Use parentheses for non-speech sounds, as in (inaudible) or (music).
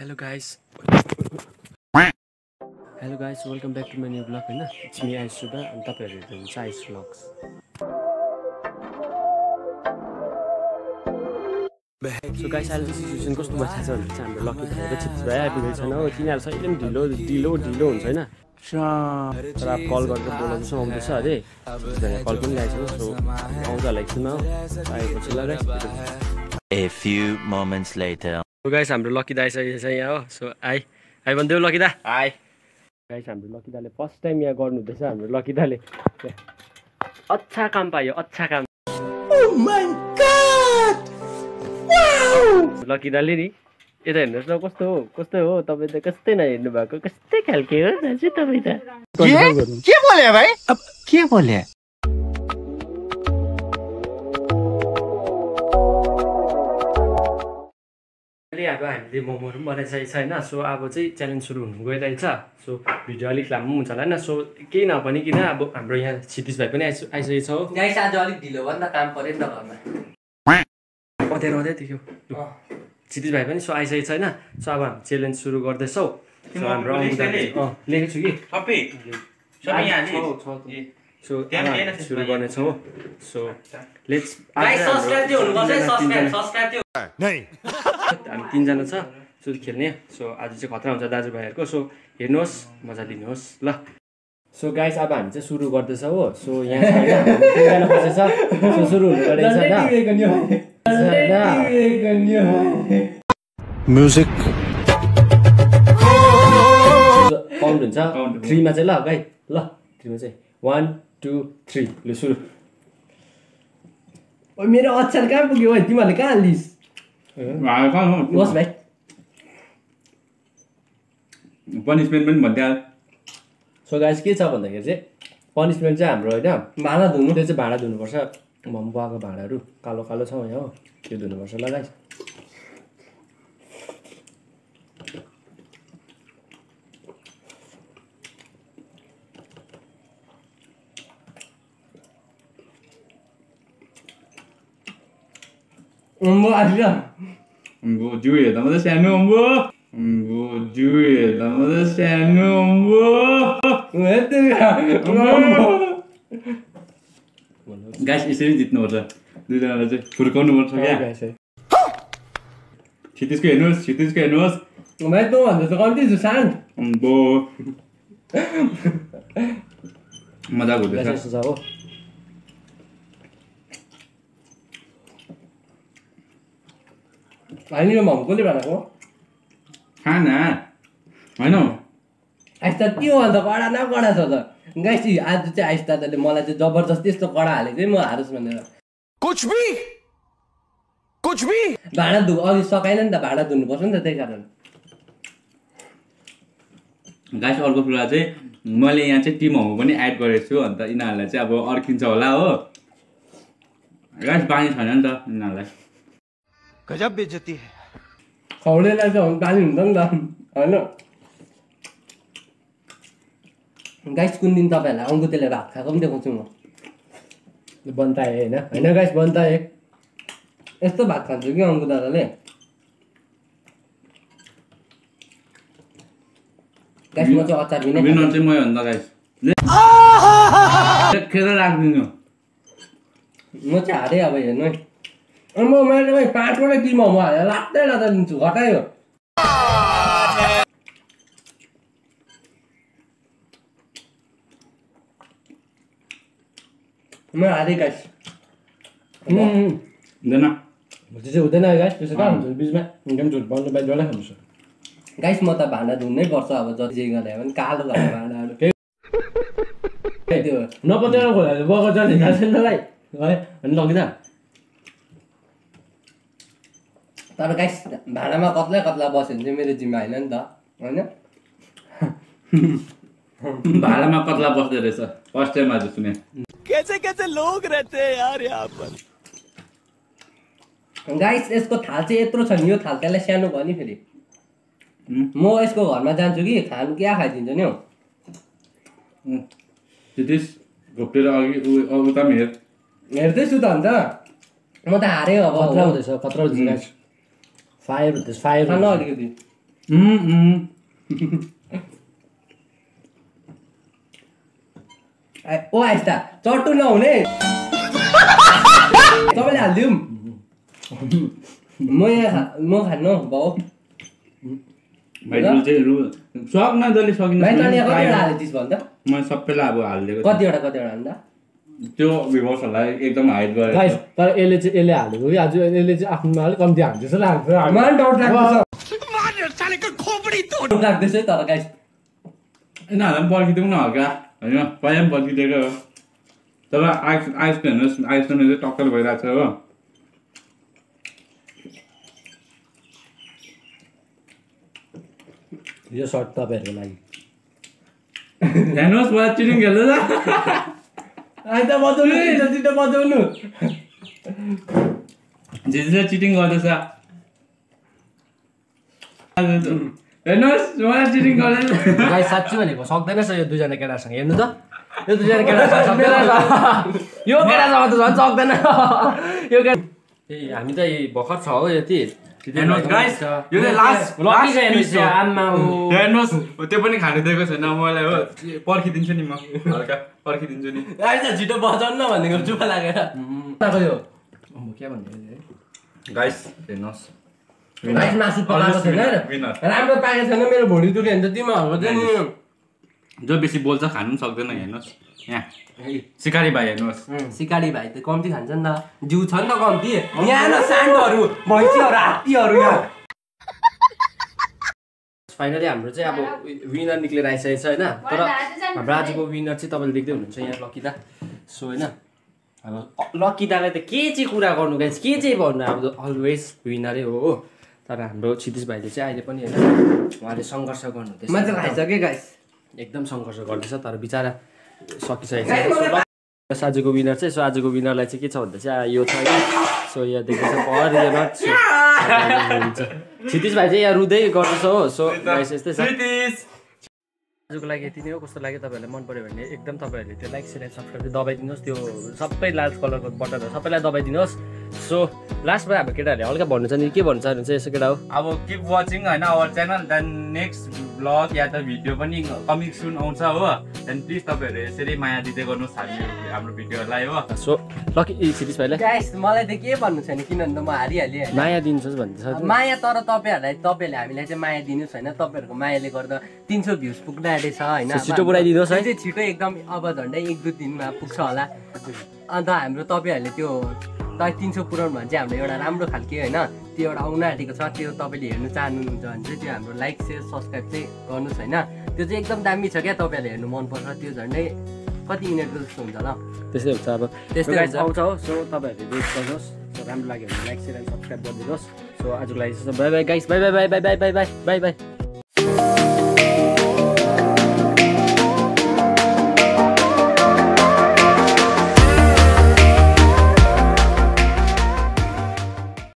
Hello guys hello guys welcome back to my new vlog होइन? It's me ice Subba अनि तपाईँहरू हेर्नु हुन्छ आइस ब्लग्स सो गाइस अहिले चाहिँ सिचुएसन कस्तो भइरहेको छ भने चाहिँ हाम्रो लकी भाइ र छिट्स भाइ आइपुगेको छैन। हो तिनीहरू चाहिँ एकदम ढिलो ढिलो ढिलो हुन्छ होइन? तर अब कल गरेर बोलाउँदैछ आउँदैछ अरे। कल पनि ल्याएको छैन सो आउँछ होला एकछिनमा हो। आएपछि ल guys A few moments later. So guys हाम्रो लकी दा आइसकेको छ यहाँ हो। सो आइ आइ भनिदेऊ लकी दा। आइ गाइस हाम्रो लकी दाले फर्स्ट टाइम यहाँ गर्नुहुँदैछ। हाम्रो लकी दाले अच्छा काम पायो अच्छा काम। लकी दाले नि यता हेर्नुहोस् न कस्तो हो कस्तो हो तपाईँ त कस्तै नहेर्नु भएको कस्तै खालके हो दाजु तपाईँ त। के बोले भाइ? अब के बोले? अहिले अब हामीले मोमोहरू पनि बनाइसकेको छ होइन सो अब चाहिँ च्यालेन्ज सुरु हुनु गइरहेछ। सो भिडियो अलिक लामो पनि हुन्छ होला होइन। सो केही नभनिकन अब हाम्रो यहाँ क्षितिज भाइ पनि आइस आइसकेको छ हो। गाइस आज अलिक ढिलो भयो नि त काम पऱ्यो नि त घरमा। अँध्यारो अँध्यारो देख्यो। क्षितिज भाइ पनि सो आइसकेको छ होइन सो अब हामी च्यालेन्ज सुरु गर्दैछौँ। हाम्रो लेखेको छु कि? सबै। सो सुरु गर्नेछौँ हो सो लेट्स हामी तिनजना छ सो खेल्ने सो आज चाहिँ खतरा हुन्छ दाजुभाइहरूको सो हेर्नुहोस् मजा लिनुहोस् ल सो गाइस अब हामी चाहिँ सुरु गर्दैछौँ हो सो यहाँ तिनजना बसेछ सो सुरु हुनु Music. काउन्ट हुन्छ थ्रीमा चाहिँ ल गाई ल थ्रीमा चाहिँ वान टू थ्री लु सुरु ओ मेरो अक्षर कहाँ पुग्यो है तिमीहरूले कहाँ लिस होस् भाइ पनिसमेन्ट पनि भनिदिहाल सो गाइस के छ भन्दाखेरि चाहिँ पनिसमेन्ट चाहिँ हाम्रो होइन भाँडा धुनु त्यो चाहिँ भाँडा धुनुपर्छ पकाएको भाँडाहरू कालो कालो छ यहाँ हो त्यो धुनुपर्छ ल गाइस म आइज अम्बो जिउ हेर्दा मात्रै सानो अम्बो अम्बो जिउ हेर्दा मात्रै सानो अम्बो गाइस यसरी जित्नुपर्छ दुईजनालाई चाहिँ फुर्काउनु पर्छ क्या क्षितिजको हेर्नुहोस् क्षितिजको हेर्नुहोस् भाइ तँ भन्दा त कम्ती छु अम्बो मजाक हुँदैछ हो हामी यो मोमो कसले बनाएको? खाना। होइन? आइस्ता के हो अन्त कडा न कडा छ त। गाइस आज चाहिँ आइस्ता दाले मलाई चाहिँ जबरजस्ती यस्तो कडा हालेको चाहिँ म हारोस् भनेर। कुछ भी? कुछ भी? भाँडा धु अघि सकाएन नि त भाँडा धुनुपर्छ नि त त्यही कारण। गाइस अर्को कुरा चाहिँ मैले यहाँ चाहिँ टिम होमो पनि एड गरेको छु अन्त यिनीहरूलाई चाहिँ अब अर्किन्छ होला हो। गाइस बानी छैन नि त यिनीहरूलाई। गजब बेइज्जती है। खौडेलाई चाहिँ पानी हुन्छ नि त होइन गाइस कुन दिन तपाईँहरूलाई अङ्गुतेले भात खाएको पनि देखाउँछु म। बनताए होइन। होइन गाइस बनताए यस्तो भात खान्छु कि अङ्गु दादाले? गाइस म चाहिँ अचार बिनै खान्छु। चाहिँ मै भन्दा गाइस खेर राखिदिनु म चाहिँ हारेँ अब हेर्नु है। म मैले भाइ पाँचवटै म दिन्छु घटायो। म हारेँ गाइस। हुँदैन। भोलि चाहिँ हुँदैन गाइस त्यसो कहाँ हुन्छ? बिचमा। झुट खानुपर्छ गाइस म त भाँडा धुनै पर्छ अब जति जे पनि कालो भाँडाहरू। त्यही त्यो नपत्याएर खोला बगर जाने थाहा छैन भाइ। है? अनि लगिदा तर गाइस भाँडामा कत्ला कत्ला बस्यो भने चाहिँ मेरो जिम्मा होइन नि त होइन? (laughs) भाडामा कत्ला बस्दो रहेछ? फर्स्ट टाइम आज सुने। कैसे कैसे लोग रहते हैं यार यहाँ पर। गाइस यसको थाल चाहिँ यत्रो छ नि यो थाल त्यसलाई सानो भयो नि फेरि? म यसको घरमा जान्छु कि खानु क्या खाइदिन्छ नि हौ। त्यतिस घोप्टेर अघि उ- अब उता पनि हेर। हेर्दैछु त अन्त। म त हारेँ अब। खतरा हुँदैछ खतरा हुँदैछ गाइस फायर हुन्छ। फायर ल अलिकति ओ आइस्ता। चट्टु नहुने तपाईँले हालिदिउँ। म यहाँ खा म खान्न भाउ। सक्न जसले भन्दा म सबैलाई अब हालिदिएको कतिवटा कतिवटा हाल्दा त्यो भ्युवर्सहरूलाई एकदम हाइड गरेर गाइस तर यसले चाहिँ यसले हालेको कि आज यसले चाहिँ आफ्नो अलिक कम्ती हाल्छ जस्तो लाग्छ मलाई डाउट लाग्दैछ। है तर गाइस यिनीहरूलाई पनि पर्खिदिउँ न हल्का। होइन पहिला पनि पर्खिदिएको हो। तर आइस आइसको हेर्नुहोस् आइसको चाहिँ टक्कर भइरहेको छ हो। यो सर्ट तपाईँहरूको लागि। (laughs) हेर्नुहोस् मलाई चिटिङ खेल्दैछ। (laughs) अन्त बजाउनु छिटो छिटो बजाउनु झिझिले चिटिङ गर्दैछ। हेर्नुहोस् मलाई चिटिङ गर्दैछ गाई साँच्ची भनेको सक्दैन रहेछ यो दुईजना केटासँग। हेर्नु त। यो दुईजना केटासँग सक्दैन। रहेछ यो केटासँग त झन् सक्दैन। (laughs) यो केटा ए हामी त यही भर्खर छ हो यति। हेर्नुहोस् त्यो पनि खानु दिएको छैन मलाई हो। पर्खिदिन्छु नि म। हल्का। पर्खिदिन्छु नि। (laughs) आइज छिटो बजाउनु न भनेको चुप लागेर। यो म के भन्ने गाइस हेर्नुहोस् गाइस मासु पकाएको छैन. राम्रो पाकेको छैन मेरो भुँडी दुख्यो भने त तिमीहरूको चाहिँ नि। जो बेसी बोल्छ खानु पनि सक्दैन हेर्नुहोस्। यहाँ। सिकारी भाइ हेर्नुहोस्। सिकारी भाइ त कम्ती खान्छ नि त। जिउ छ नि त कम्ती। यहाँ न सान्डोहरू भैँसीहरू हात्तीहरू यहाँ। फाइनली हाम्रो चाहिँ अब विनर निक्लेर आइसकेको छ होइन? तर हाम्रो आजको विनर चाहिँ तपाईँले देख्दै हुनुहुन्छ यहाँ लकी दा सो होइन? अब लकी दालाई त के चाहिँ कुरा गर्नु गाइस के चाहिँ भन्नु? अब अलवेज विनरै हो हो। तर हाम्रो क्षितिज भाइले चाहिँ अहिले पनि होइन? उहाँले सङ्घर्ष गर्नुहुँदैछ। मान्छे खाइसक्यो गाइस एकदम सङ्घर्ष गर्दैछ तर बिचरा सकिसकेको छ। ल- आजको विनर चाहिँ सो आजको विनरलाई चाहिँ के छ भन्दा चाहिँ यो छ सो यहाँ देख्दैछ पर यो नट सो। हुन्छ क्षितिज भाइ चाहिँ यहाँ रुँदै गर्दैछ हो। सो गाइस यस्तै छ। आजको लागि यति नै हो। कस्तो लाग्यो तपाईँहरूलाई? मन पऱ्यो भने एकदम तपाईँहरूले त्यो लाइक सेयर सब्सक्राइब चाहिँ दबाइदिनुहोस्। त्यो सबै लाल कलरको बटनहरू सबैलाई दबाइदिनुहोस्। सो लास्टमा हाम्रो केटाहरूले हल्का भन्नु नि के भन्नु चाहनुहुन्छ यसो केटा हो? अब किप वाचिङ होइन our channel then next vlog या त भिडियो पनि कमिङ सुन आउँछ हो। देन प्लिज तपाईँहरू यसरी माया दिँदै गर्नुहोस् हामी हाम्रो भिडियोहरूलाई हो। सो लकी भाइलाई। गाइस मलाई त के भन्नु छैन किनभने त म हारिहालेँ होइन। माया दिन्छस् भन्दैछ माया तर तपाईँहरूलाई तपाईँहरूले हामीलाई चाहिँ माया दिनुहोस् होइन। तपाईँहरूको मायाले गर्दा तिन सौ भ्युज पुग्न आँटेछ होइन। छिटो पुऱ्याइदिनुहोस् है। छिटो एकदम अब झन्डै एक दुई दिनमा पुग्छ होला। अन्त हाम्रो तपाईँहरूले त्यो त तिन सौ पुऱ्याउनु भने चाहिँ हाम्रो एउटा राम्रो खालके होइन त्यो एउटा आउन आँटेको छ त्यो तपाईँले हेर्नु चाहनुहुन्छ भने चाहिँ त्यो हाम्रो लाइक सेयर सब्सक्राइब चाहिँ गर्नुहोस् होइन। त्यो चाहिँ एकदम दामी छ क्या तपाईँहरूले हेर्नु मनपर्छ त्यो झन्डै कति मिनटको जस्तो हुन्छ होला त्यस्तै हुन्छ अब। त्यस्तै। आउँछ हो सो तपाईँहरूले रेट गर्नुहोस्। सो राम्रो लाग्यो भने लाइक सेयर एन्ड सब्सक्राइब गरिदिनुहोस्। सो आजको लागि bye bye guys bye bye bye bye bye bye bye bye